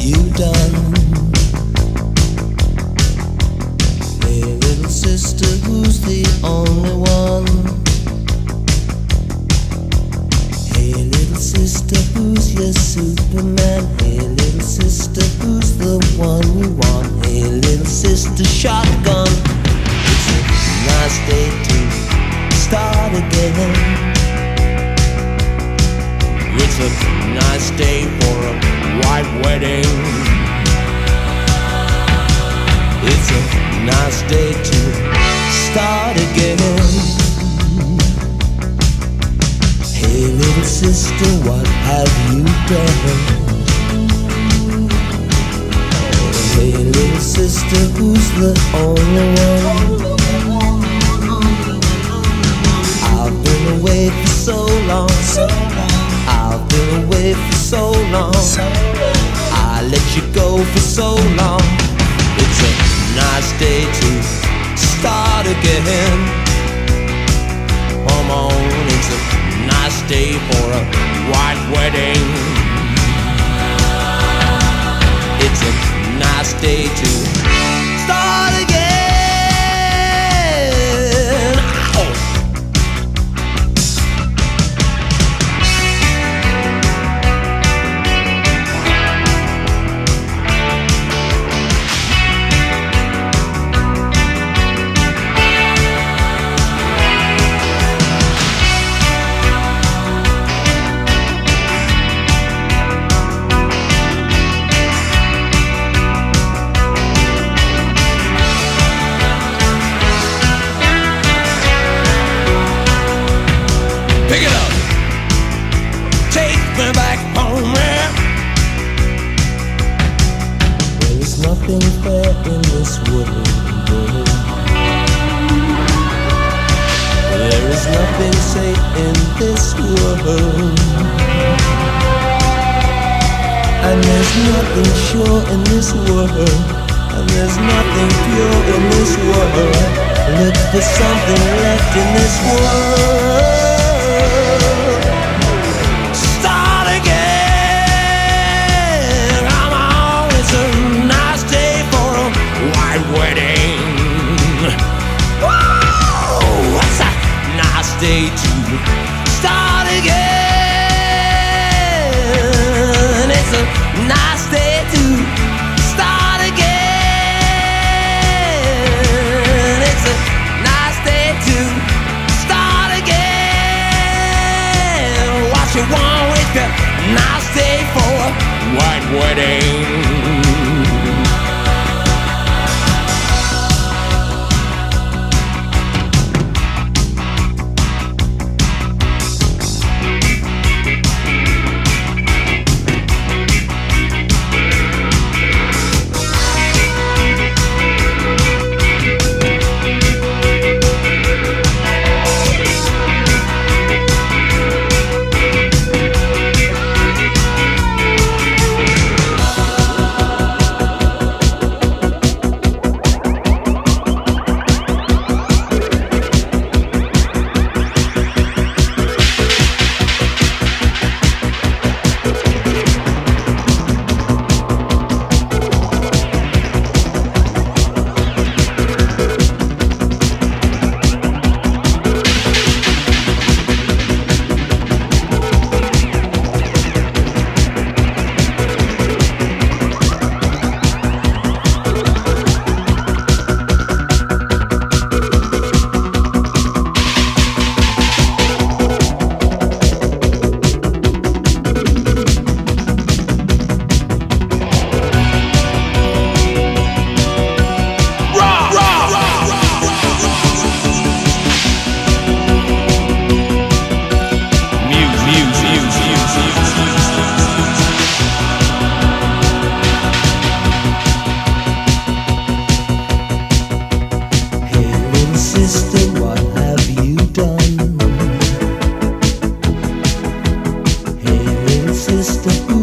you done? Hey, little sister, who's the only one? Hey, little sister, who's your Superman? Hey, little sister, who's the one you want? Hey, little sister, shotgun. Wedding. It's a nice day to start again. Hey, little sister, what have you done? Hey, little sister, who's the only one? Go for so long. It's a nice day to start again. Come on, it's a nice day for a white wedding. It's a nice day to Pick it up. Take me back home, yeah. There is nothing fair in this world. There is nothing safe in this world. And there's nothing sure in this world. And there's nothing pure in this world. Look for something left in this world. Again. consistent